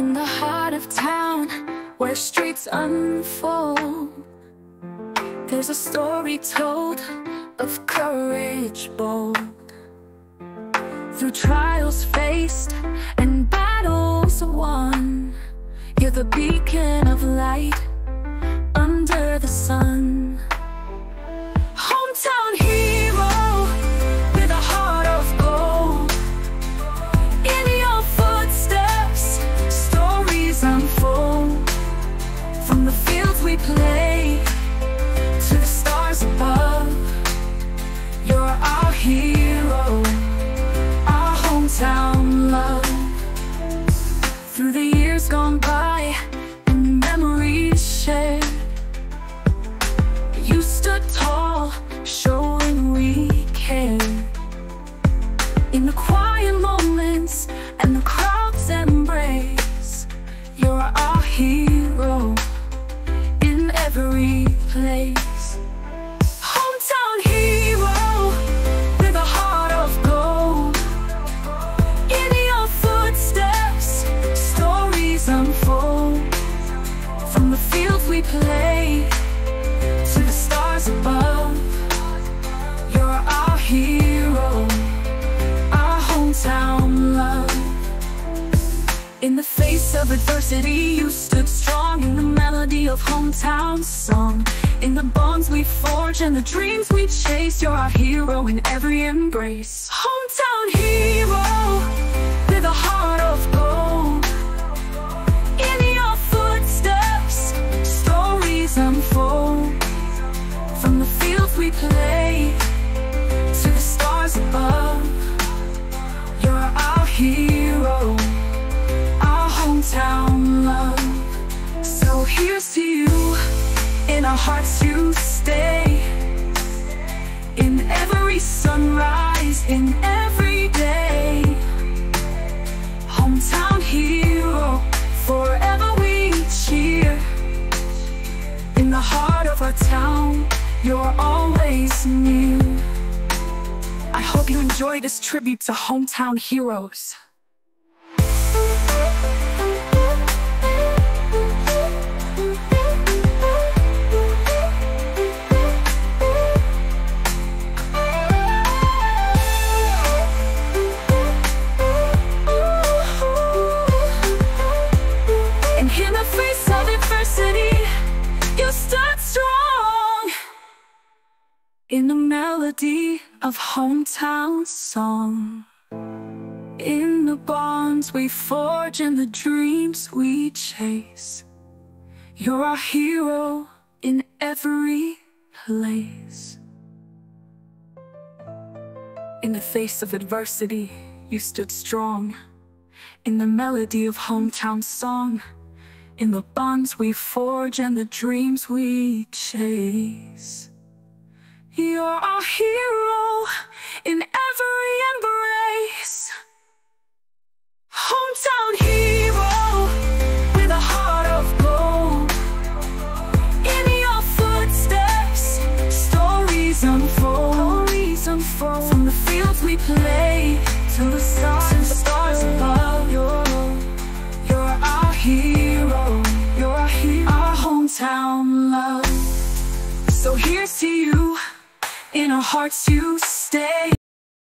In the heart of town, where streets unfold, there's a story told of courage bold. Through trials faced and battles won, you're the beacon of light In the quiet moments and the crowd's embrace, you're our hero in every place. Hometown hero with a heart of gold. In your footsteps, stories unfold. From the we play adversity, you stood strong in the melody of hometown song. In the bonds we forge and the dreams we chase, you're our hero in every embrace. Hometown hero with a heart of gold. In your footsteps, stories unfold. Here's to you, in our hearts you stay. In every sunrise, in every day. Hometown hero, forever we cheer. In the heart of our town, you're always near. I hope you enjoy this tribute to hometown heroes. Melody of hometown song. In the bonds we forge and the dreams we chase. You're our hero in every place. In the face of adversity, you stood strong. In the melody of hometown song. In the bonds we forge and the dreams we chase you're our hero in every embrace. Hometown hero with a heart of gold. In your footsteps, stories unfold. Stories unfold. From the fields we play to the stars, to the stars above. You're, you're our hero. You're our hero. Our hometown love. So here's to you. In our hearts you stay